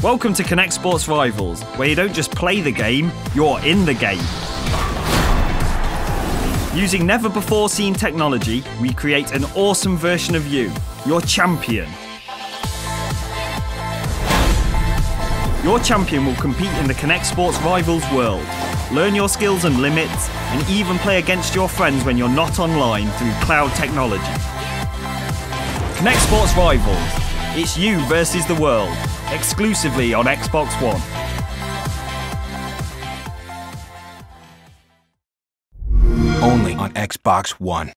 Welcome to Kinect Sports Rivals, where you don't just play the game, you're in the game. Using never before seen technology, we create an awesome version of you, your champion. Your champion will compete in the Kinect Sports Rivals world, learn your skills and limits, and even play against your friends when you're not online through cloud technology. Kinect Sports Rivals. It's you versus the world, exclusively on Xbox One. Only on Xbox One.